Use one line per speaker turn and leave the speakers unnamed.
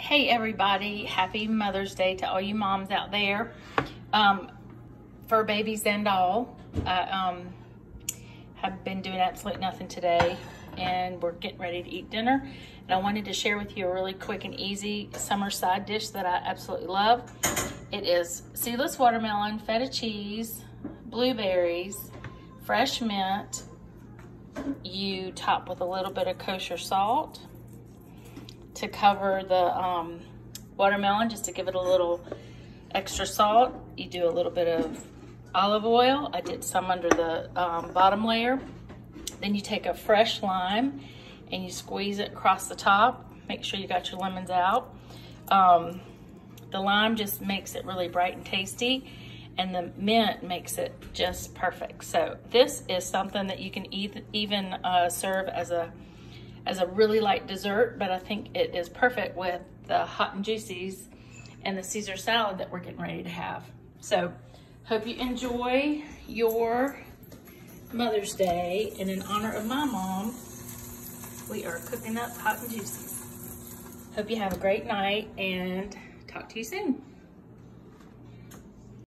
Hey everybody, happy Mother's Day to all you moms out there. Um, for babies and all, I um, have been doing absolutely nothing today and we're getting ready to eat dinner. And I wanted to share with you a really quick and easy summer side dish that I absolutely love. It is seedless watermelon, feta cheese, blueberries, fresh mint. You top with a little bit of kosher salt to cover the um, watermelon just to give it a little extra salt. You do a little bit of olive oil. I did some under the um, bottom layer. Then you take a fresh lime and you squeeze it across the top. Make sure you got your lemons out. Um, the lime just makes it really bright and tasty and the mint makes it just perfect. So this is something that you can even uh, serve as a as a really light dessert, but I think it is perfect with the hot and juices and the Caesar salad that we're getting ready to have. So hope you enjoy your Mother's Day. And in honor of my mom, we are cooking up hot and juices. Hope you have a great night and talk to you soon.